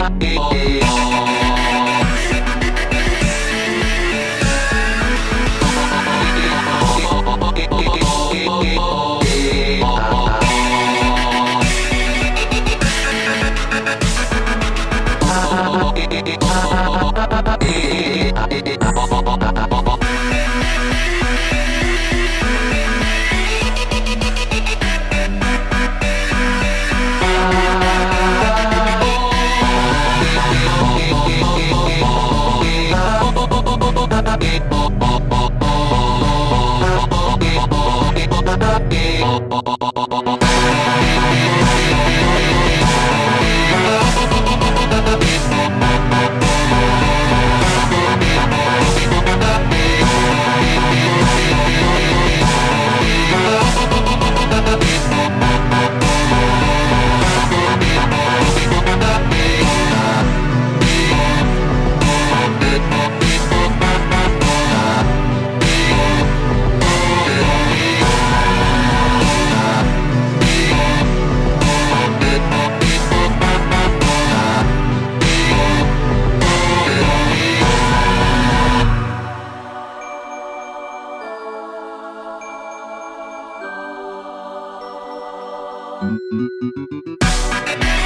Hey, hey, hey. oh.